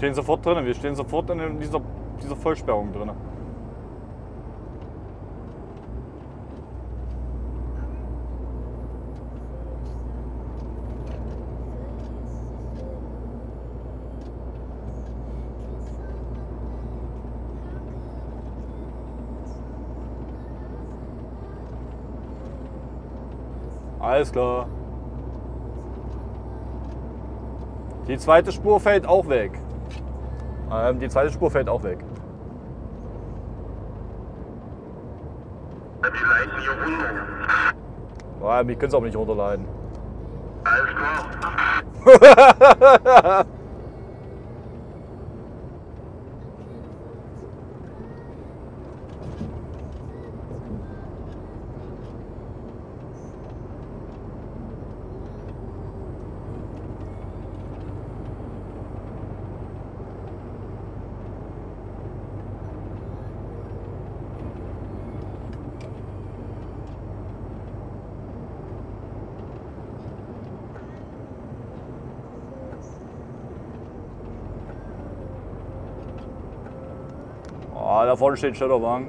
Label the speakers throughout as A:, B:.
A: Stehen sofort drin, wir stehen sofort in dieser, dieser Vollsperrung drin. Alles klar. Die zweite Spur fällt auch weg. Ähm, die zweite Spur fällt auch weg.
B: Die leiten hier runter.
A: Ja, mich können sie auch nicht runterleiten.
B: Alles klar.
A: Ah, da vorne steht ein Schilderwagen.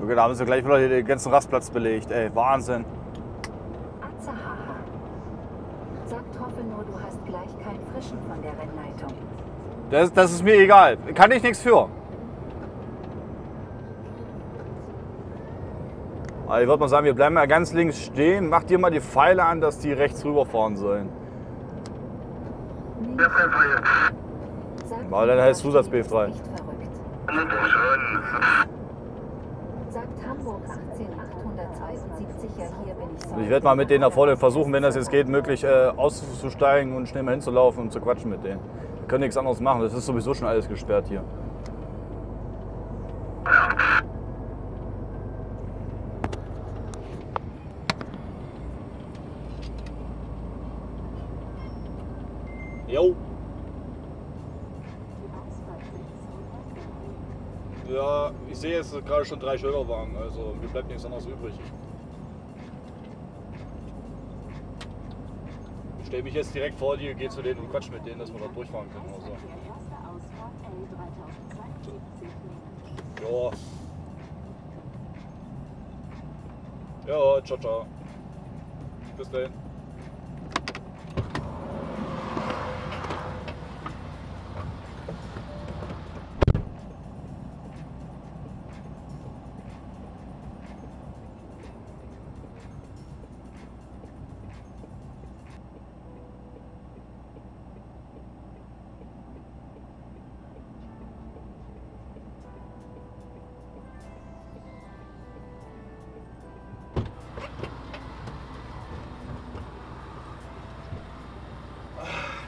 A: Okay, da haben sie gleich wieder den ganzen Rastplatz belegt. Ey, Wahnsinn.
C: Azahaha. Sagt hoffe nur, du hast gleich kein Frischen von der Rennleitung.
A: Das, das ist mir egal. Kann ich nichts für. Aber ich würde mal sagen, wir bleiben mal ganz links stehen. Mach dir mal die Pfeile an, dass die rechts rüberfahren sollen. Weil dann heißt Zusatz
C: Spiel ist
A: B-frei.
C: Nicht verrückt.
B: Muss doch schon.
C: Sagt Hamburg 18872, ja hier bin ich so.
A: Ich werde mal mit denen da vorne versuchen, wenn das jetzt geht, möglich äh, auszusteigen und schnell mal hinzulaufen und zu quatschen mit denen. Wir können nichts anderes machen. Das ist sowieso schon alles gesperrt hier. Ja, ich sehe jetzt gerade schon drei Schilderwagen, also mir bleibt nichts anderes übrig. Ich stelle mich jetzt direkt vor dir, gehe zu denen und quatsch mit denen, dass wir da durchfahren können oder so. Ja. Ja, ciao, ciao. Bis dahin.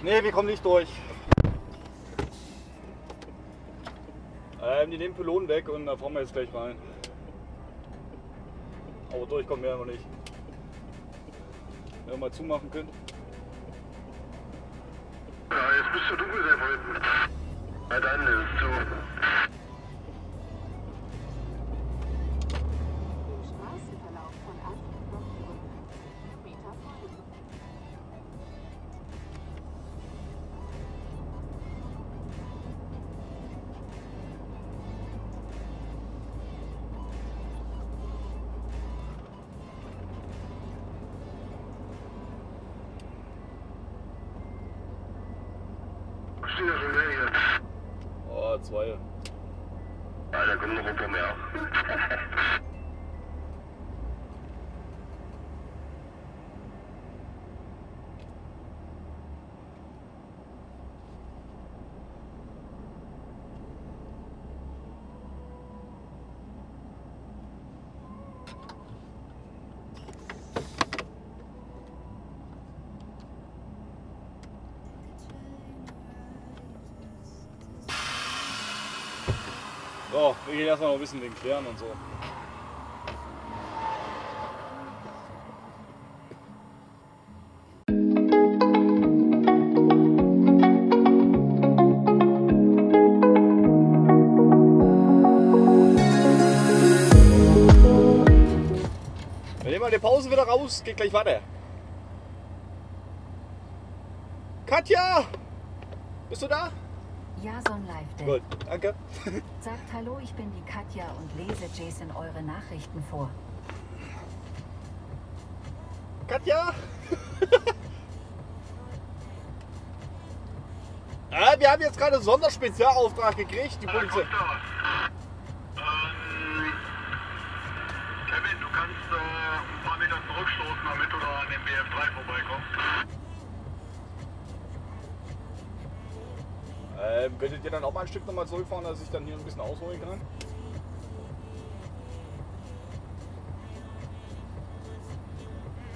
A: Nee, wir kommen nicht durch. Ähm, die nehmen Pylonen weg und da fahren wir jetzt gleich rein. Aber durchkommen wir aber nicht. Wenn wir mal zumachen können.
B: Ja, jetzt bist du dunkel da hinten. Na dann, Steht ja schon mehr hier.
A: Oh, zwei.
B: Da kommt noch ein paar mehr.
A: So, wir gehen erstmal noch ein bisschen den klären und so. kleine Pause wieder raus, geht gleich weiter. Katja! Bist du da?
C: Jason Live
A: Gut, danke.
C: Sagt Hallo, ich bin die Katja und lese Jason eure Nachrichten vor.
A: Katja? ah, wir haben jetzt gerade einen Sonderspezialauftrag gekriegt, die Polizei.
B: Ähm, Kevin, du kannst äh, ein paar Meter zurückstoßen, damit du da an dem BF3 vorbeikommst.
A: Ähm, könntet ihr dann auch mal ein Stück nochmal zurückfahren, dass ich dann hier ein bisschen ausholen kann?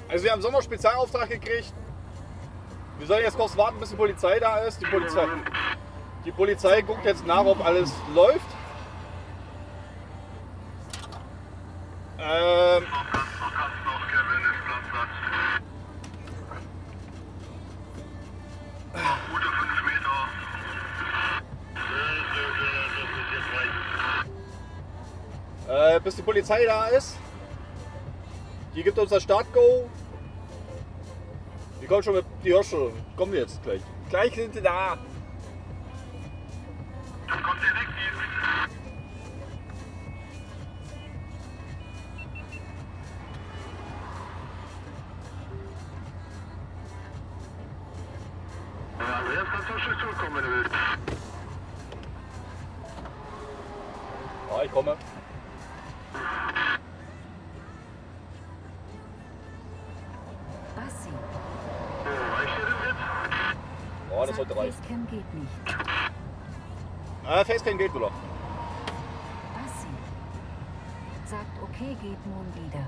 A: Also wir haben Sommerspezialauftrag gekriegt. Wir sollen jetzt kurz warten, bis die Polizei da ist. Die Polizei, die Polizei guckt jetzt nach, ob alles läuft. Ähm, bis die Polizei da ist. Die gibt uns das Start-Go. Die kommt schon mit die Hirsche. Kommen jetzt gleich. Gleich sind sie da.
B: Kommt der weg, die Ja, Andreas, kannst du schon zurückkommen, wenn du willst.
A: Ja, ich komme. Sollte reichen.
C: Facecam geht nicht.
A: Ah, Facecam geht wieder.
C: Bassi. Sagt okay, geht nun wieder.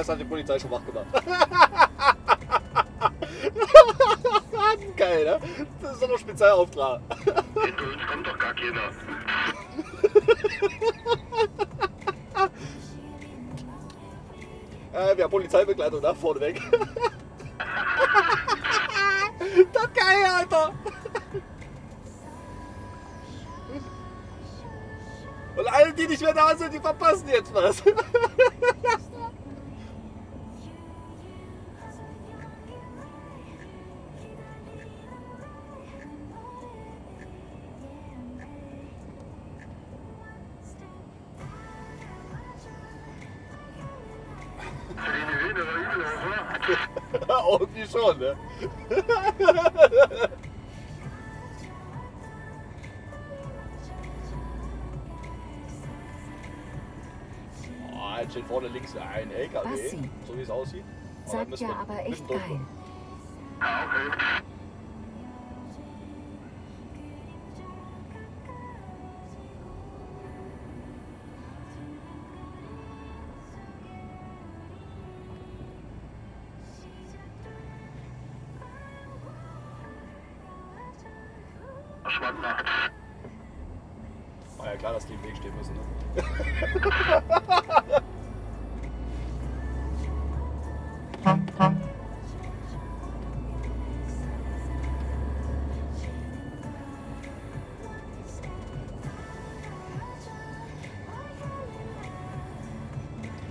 A: Rest hat die Polizei schon wach gemacht. Geil, ne? Das ist doch noch Spezialauftrag.
B: Hinter uns kommt doch gar keiner.
A: Äh, wir haben Polizeibegleitung nach vorne weg. das geil, Alter. Und alle, die nicht mehr da sind, die verpassen jetzt was.
B: Die Rede war übel, oder?
A: Irgendwie schon, ne? Oh, jetzt steht vorne links ein LKW,
C: Bassi.
A: so wie es aussieht. Aber
C: Sagt ja aber echt geil.
B: Ah, okay. Schwander.
A: War ja klar, dass die im Weg stehen müssen. Ne?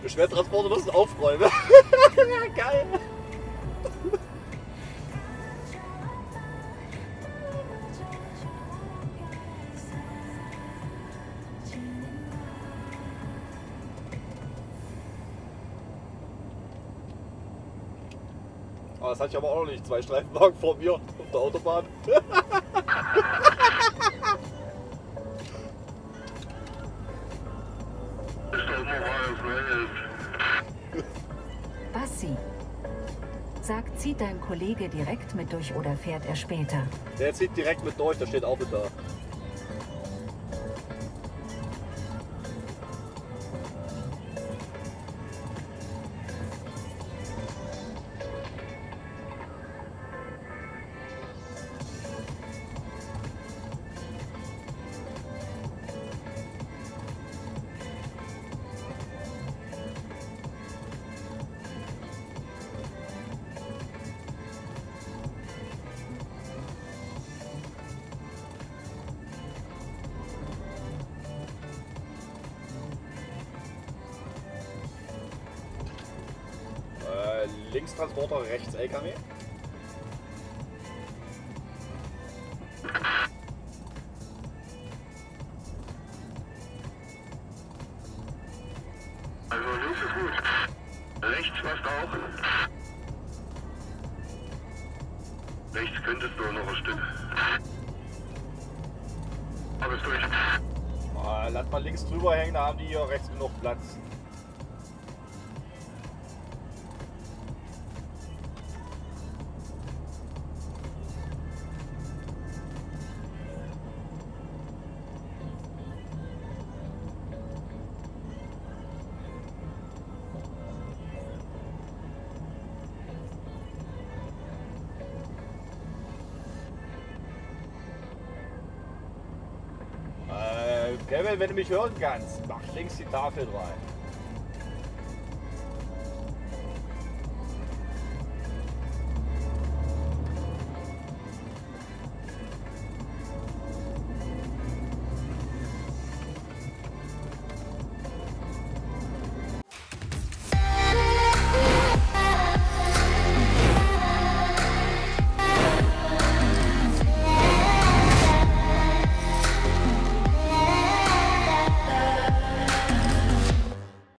A: Schwertransporte müssen aufräumen. Geil. Das hatte ich aber auch noch nicht. Zwei Streifenwagen vor mir auf der Autobahn.
C: Bassi. Sagt, zieht dein Kollege direkt mit durch oder fährt er später?
A: Der zieht direkt mit durch, der steht auch mit da. Links Transporter, rechts LKW.
B: Also links ist gut. Rechts passt auch. Rechts könntest du noch ein Stück. Aber ist durch.
A: Äh, lass mal links drüber hängen, da haben die hier rechts genug Platz. Kevin, wenn du mich hören kannst, mach links die Tafel rein.